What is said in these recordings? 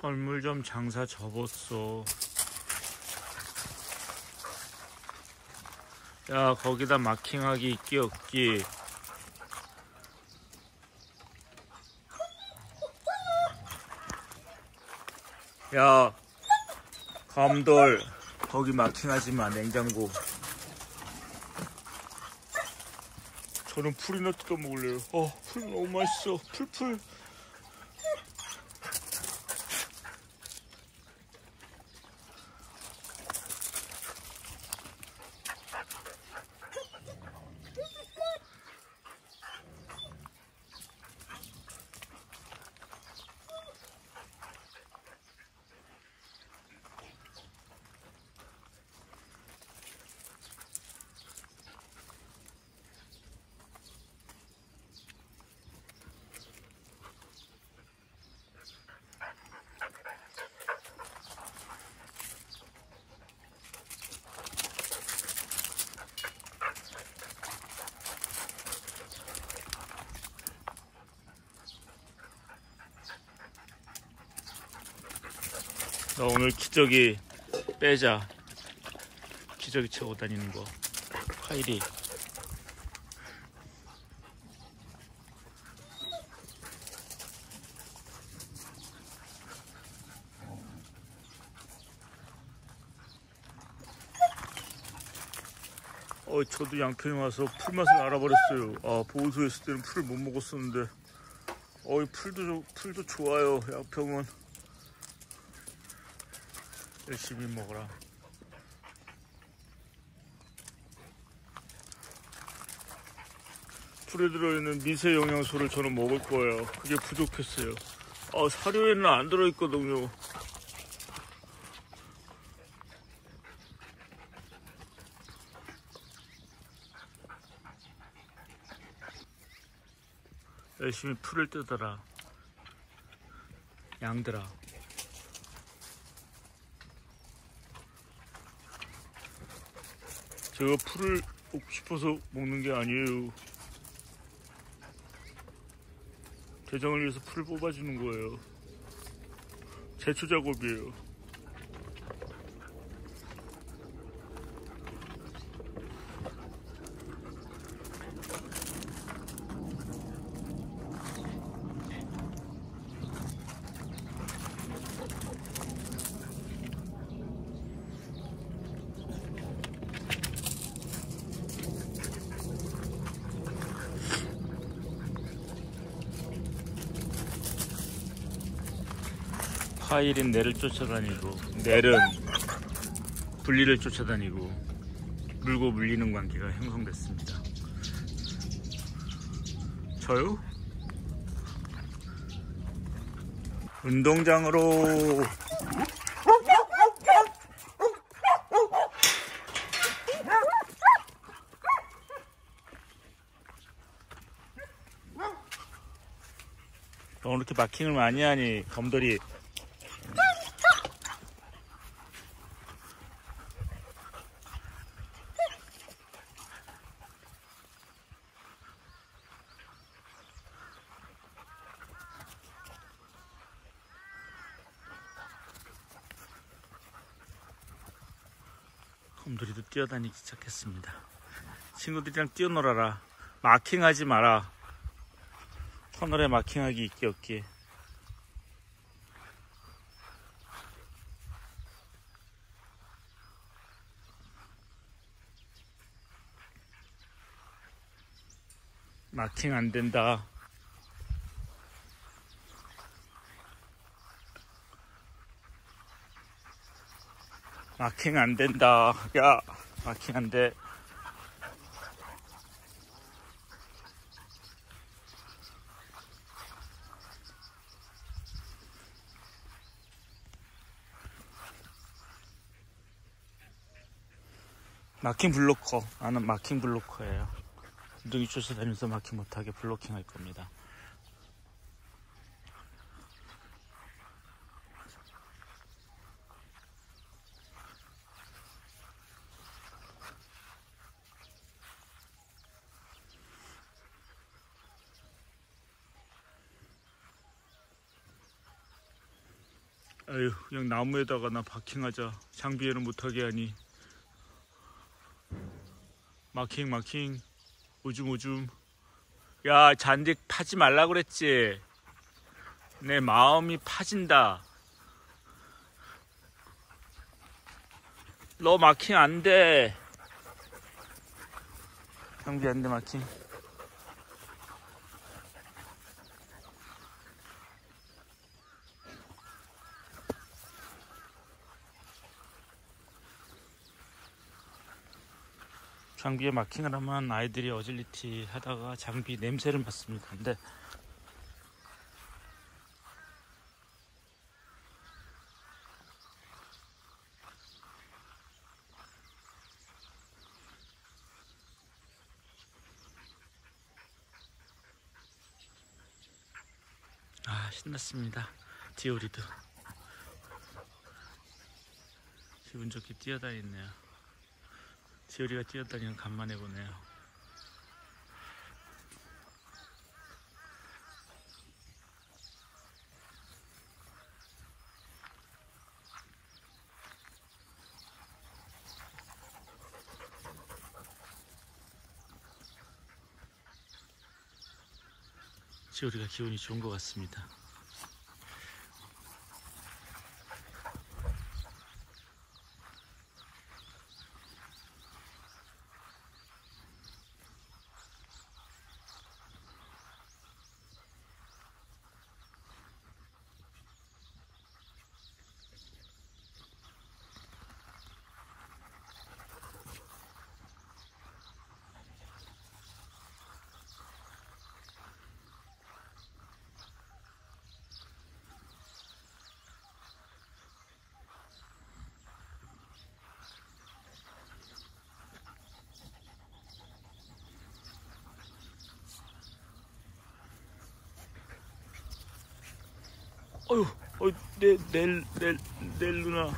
철물점 장사 접었어. 야, 거기다 마킹하기 있기 없기. 야, 감돌. 거기 마킹하지 마, 냉장고. 저는 뜯어 먹을래요. 어, 풀 너무 맛있어. 풀풀. 나 오늘 기저귀 빼자. 기저귀 채고 다니는 거. 파일이. 어, 저도 양평에 와서 풀맛을 알아버렸어요. 아, 보호소에 있을 때는 풀을 못 먹었었는데. 어 이, 풀도, 좋- 풀도 좋아요, 양평은. 열심히 먹어라. 풀에 들어있는 미세 영양소를 저는 먹을 거예요. 그게 부족했어요. 아, 사료에는 안 들어있거든요. 열심히 풀을 뜯어라. 양들아. 제가 풀을 먹고 싶어서 먹는 게 아니에요. 대장을 위해서 풀을 뽑아주는 거예요. 제초 작업이에요. 파일은 내를 쫓아다니고 넬은 분리를 쫓아다니고 물고 물리는 관계가 형성됐습니다. 저요? 운동장으로 너 이렇게 마킹을 많이 하니 검돌이 곰돌이도 뛰어다니기 시작했습니다. 친구들이랑 뛰어놀아라. 마킹하지 마라. 터널에 마킹하기 있기 없기. 마킹 안 된다. 마킹 안 된다. 야, 마킹 안 돼. 마킹 블로커. 나는 마킹 블로커예요. 눈이 쫓아다니면서 마킹 못하게 블로킹 할 겁니다. 아유 그냥 나무에다가 나 파킹하자. 장비에는 못하게 하니. 마킹 마킹. 오줌 오줌. 야 잔디 파지 말라 그랬지? 내 마음이 파진다. 너 마킹 안돼. 장비 안돼 마킹 장비에 마킹을 하면 아이들이 어질리티 하다가 장비 냄새를 맡습니다. 근데 아 신났습니다. 디오리도 기분 좋게 뛰어다니네요. 지열이가 뛰어다니는 간만에 보네요. 지열이가 기분이 좋은 것 같습니다. 어휴, 어, 내, 내, 내, 내 누나.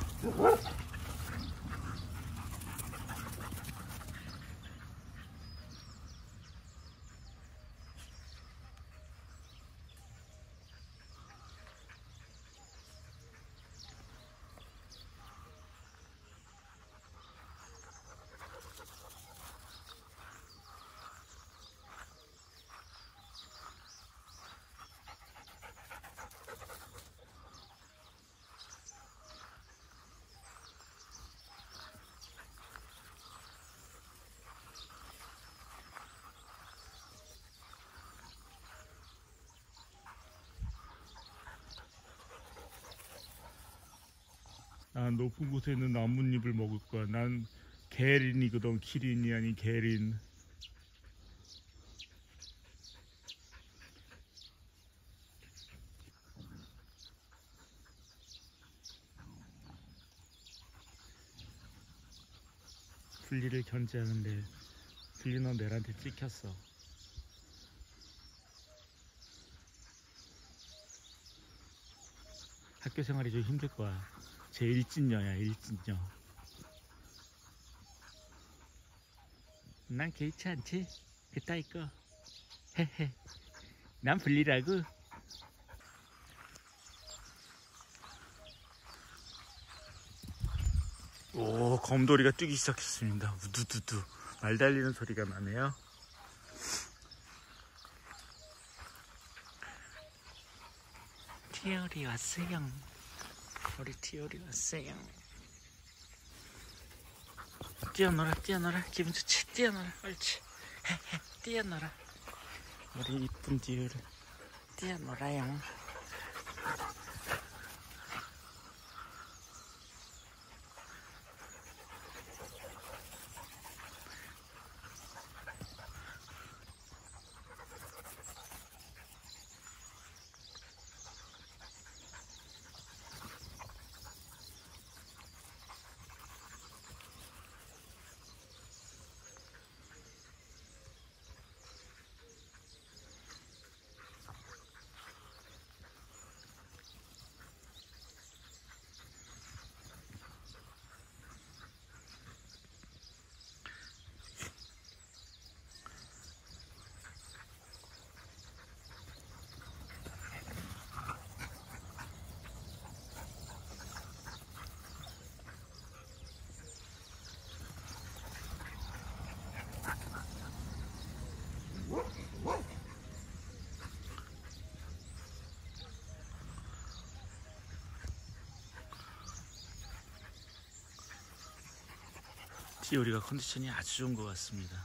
난 높은 곳에 있는 나뭇잎을 먹을 거야. 난 게린이거든. 키린이 아닌 게린. 분리를 견제하는데 분리는 내한테 찍혔어. 학교 생활이 좀 힘들 거야. 제 일진녀야 일진녀. 난 개의치 않지? 그따위 거. 헤헤. 난 분리라고. 오 검돌이가 뛰기 시작했습니다. 우두두두. 말 달리는 소리가 나네요. 티어리 왔어요 우리 티오리 왔어요. 뛰어놀아, 뛰어놀아. 기분 좋지? 뛰어놀아, 옳지. 뛰어놀아. 우리 이쁜 디오리. 뛰어놀아요. 띠오리가 컨디션이 아주 좋은 것 같습니다.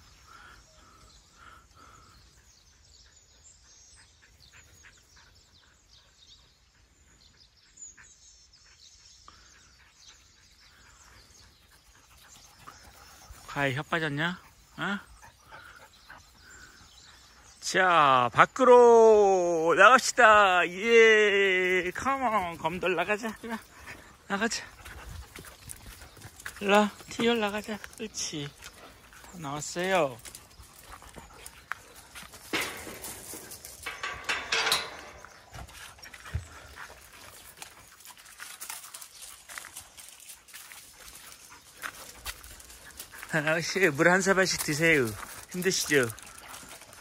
과에 혀 빠졌냐? 어? 자, 밖으로 나갑시다. 예, 컴온, 검들 나가자. 나가자. 일로 티얼 나가자. 그렇지. 다 나왔어요. 아가씨, 물한 사발씩 드세요. 힘드시죠?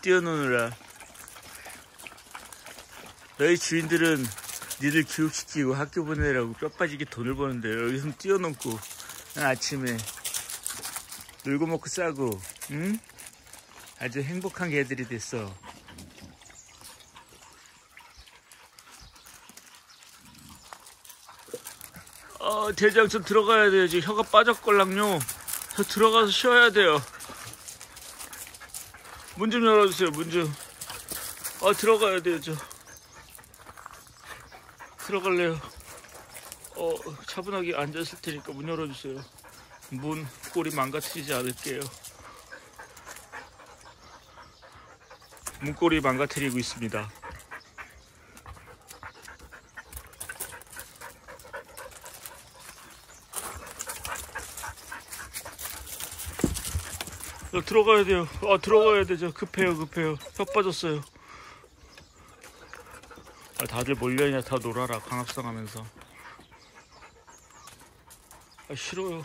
뛰어노느라. 너희 주인들은 니들 교육시키고 학교 보내라고 뼈 빠지게 돈을 버는데 여기서 뛰어넘고 아침에 놀고 먹고 싸고 응? 아주 행복한 개들이 됐어. 어, 대장 좀 들어가야 돼요. 지금 혀가 빠졌걸랑요. 저 들어가서 쉬어야 돼요. 문 좀 열어주세요. 문 좀. 아 들어가야 돼요. 저. 들어갈래요. 어 차분하게 앉았을 테니까 문 열어주세요. 문 꼬리 망가뜨리지 않을게요. 문꼬리 망가뜨리고 있습니다. 어, 들어가야 돼요. 아, 들어가야 되죠. 급해요, 급해요. 혀 빠졌어요. 아, 다들 몰려있냐, 다 놀아라. 강압성 하면서. 아, 싫어요.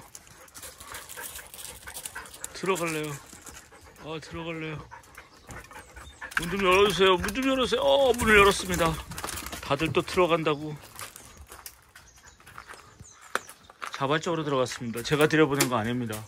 들어갈래요. 아, 들어갈래요. 문 좀 열어주세요. 문 좀 열어주세요. 어, 문을 열었습니다. 다들 또 들어간다고. 자발적으로 들어갔습니다. 제가 들여보낸 거 아닙니다.